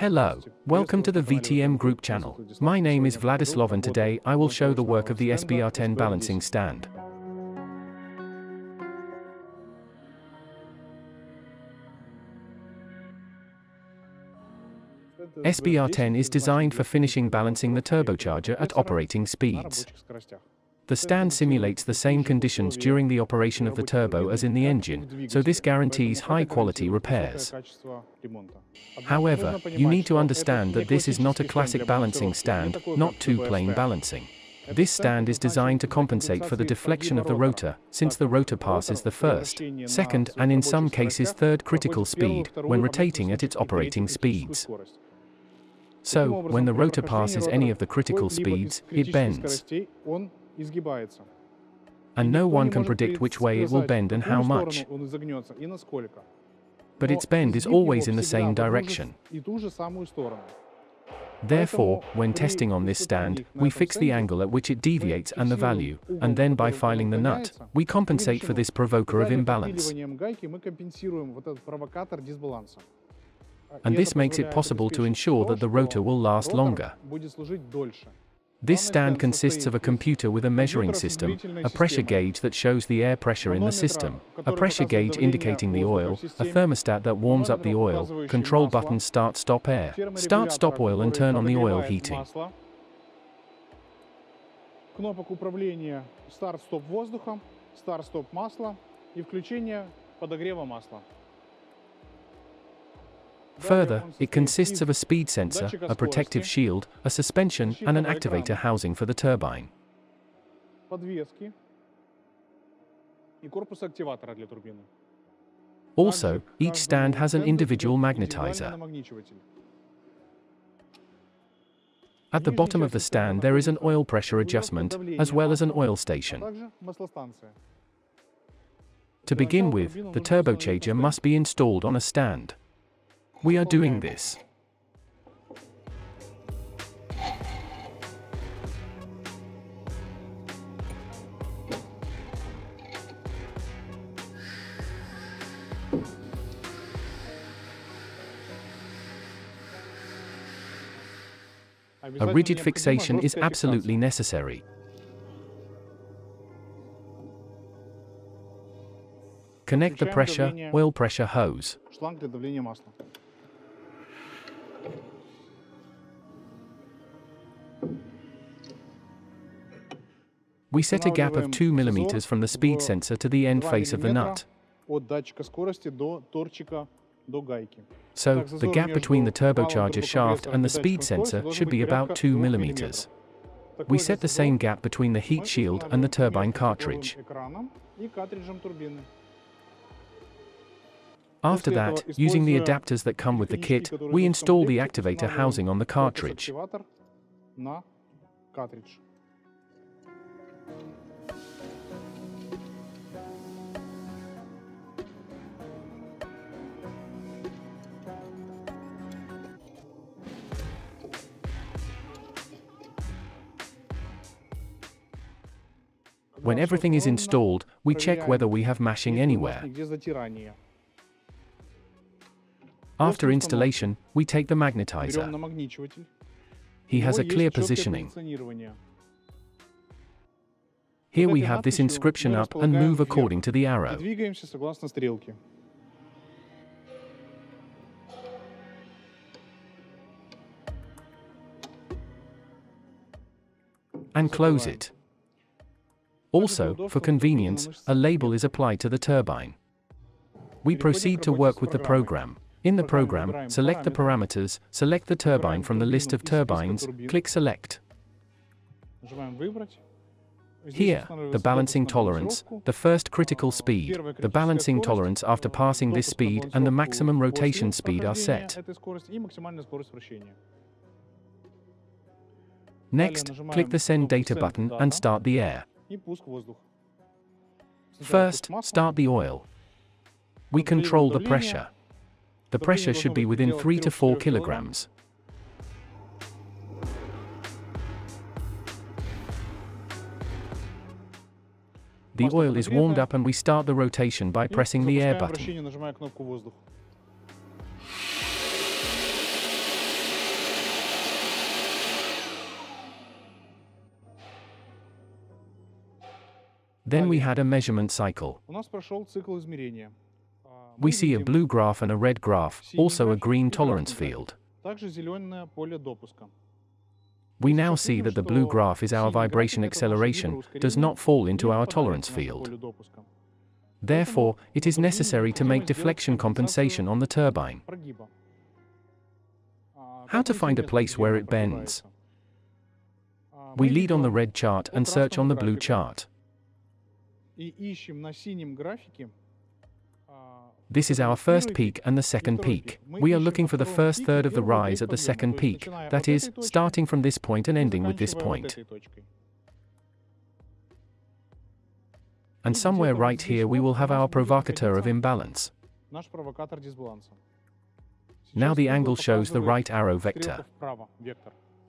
Hello, welcome to the VTM Group channel. My name is Vladislav and today I will show the work of the SBR10 balancing stand. SBR10 is designed for finishing balancing the turbocharger at operating speeds. The stand simulates the same conditions during the operation of the turbo as in the engine, so this guarantees high-quality repairs. However, you need to understand that this is not a classic balancing stand, not two-plane balancing. This stand is designed to compensate for the deflection of the rotor, since the rotor passes the first, second, and in some cases third critical speed, when rotating at its operating speeds. So, when the rotor passes any of the critical speeds, it bends. And no one can predict which way it will bend and how much. But its bend is always in the same direction. Therefore, when testing on this stand, we fix the angle at which it deviates and the value, and then by filing the nut, we compensate for this provoker of imbalance. And this makes it possible to ensure that the rotor will last longer. This stand consists of a computer with a measuring system, a pressure gauge that shows the air pressure in the system, a pressure gauge indicating the oil, a thermostat that warms up the oil, control buttons start-stop air, start-stop oil and turn on the oil heating. Кнопок управления старт-стоп воздухом, старт-стоп масла и включение подогрева масла. Further, it consists of a speed sensor, a protective shield, a suspension, and an activator housing for the turbine. Also, each stand has an individual magnetizer. At the bottom of the stand there is an oil pressure adjustment, as well as an oil station. To begin with, the turbocharger must be installed on a stand. We are doing this. A rigid fixation is absolutely necessary. Connect the pressure, oil pressure hose. We set a gap of 2 mm from the speed sensor to the end face of the nut. So, the gap between the turbocharger shaft and the speed sensor should be about 2 mm. We set the same gap between the heat shield and the turbine cartridge. After that, using the adapters that come with the kit, we install the activator housing on the cartridge. When everything is installed, we check whether we have mashing anywhere. After installation, we take the magnetizer. He has a clear positioning. Here we have this inscription up and move according to the arrow. And close it. Also, for convenience, a label is applied to the turbine. We proceed to work with the program. In the program, select the parameters, select the turbine from the list of turbines, click Select. Here, the balancing tolerance, the first critical speed, the balancing tolerance after passing this speed and the maximum rotation speed are set. Next, click the Send Data button and start the air. First, start the oil. We control the pressure. The pressure should be within 3 to 4 kilograms. The oil is warmed up and we start the rotation by pressing the air button. Then we had a measurement cycle. We see a blue graph and a red graph, also a green tolerance field. We now see that the blue graph is our vibration acceleration, does not fall into our tolerance field. Therefore, it is necessary to make deflection compensation on the turbine. How to find a place where it bends? We lead on the red chart and search on the blue chart. This is our first peak and the second peak. We are looking for the first third of the rise at the second peak, that is, starting from this point and ending with this point. And somewhere right here we will have our provocateur of imbalance. Now the angle shows the right arrow vector.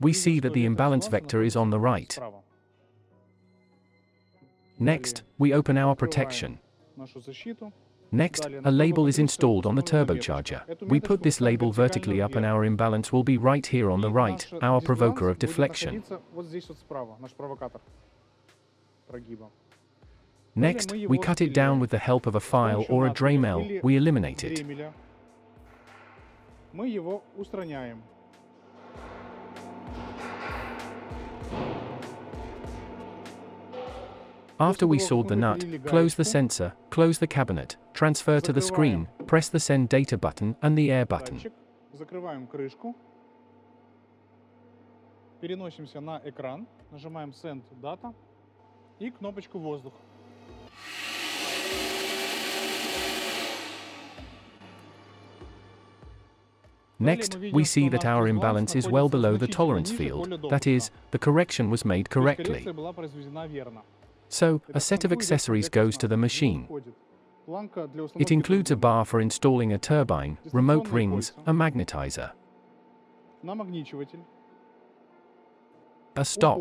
We see that the imbalance vector is on the right. Next, we open our protection. Next, a label is installed on the turbocharger. We put this label vertically up and our imbalance will be right here on the right, our provoker of deflection. Next, we cut it down with the help of a file or a Dremel, we eliminate it. After we того, sawed как the мы nut, выпилили close the гаечку, sensor, close the cabinet, transfer to the screen, press the send data button and the air button. Датчик. Закрываем крышку. Переносимся на экран. Нажимаем Send Data. И кнопочку воздух. Next, we see that our imbalance is well below the tolerance field, that is, the correction was made То есть correctly. So, a set of accessories goes to the machine. It includes a bar for installing a turbine, remote rings, a magnetizer, a stop,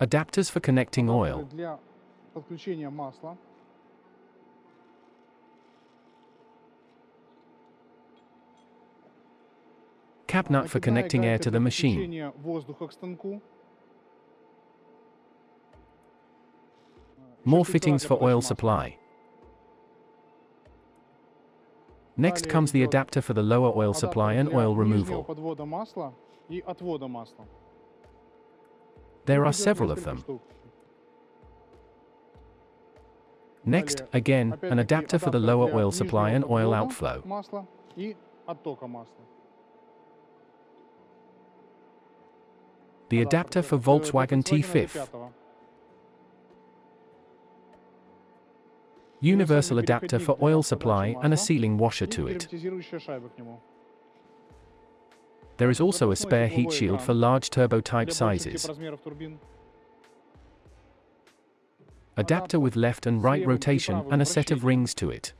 adapters for connecting oil, cap nut for connecting air to the machine. More fittings for oil supply. Next comes the adapter for the lower oil supply and oil removal. There are several of them. Next, again, an adapter for the lower oil supply and oil outflow. The adapter for Volkswagen T5. Universal adapter for oil supply and a sealing washer to it. There is also a spare heat shield for large turbo type sizes. Adapter with left and right rotation and a set of rings to it.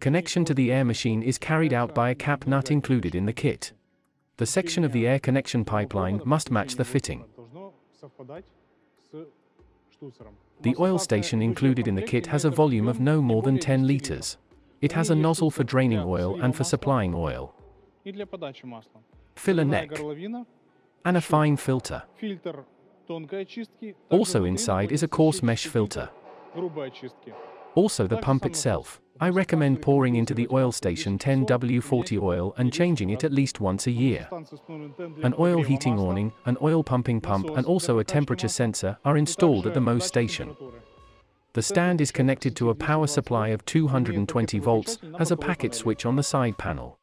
Connection to the air machine is carried out by a cap nut included in the kit. The section of the air connection pipeline must match the fitting. The oil station included in the kit has a volume of no more than 10 liters. It has a nozzle for draining oil and for supplying oil. Filler neck. And a fine filter. Also inside is a coarse mesh filter. Also the pump itself. I recommend pouring into the oil station 10W40 oil and changing it at least once a year. An oil heating awning, an oil pumping pump and also a temperature sensor are installed at the Mo station. The stand is connected to a power supply of 220 volts, has a packet switch on the side panel.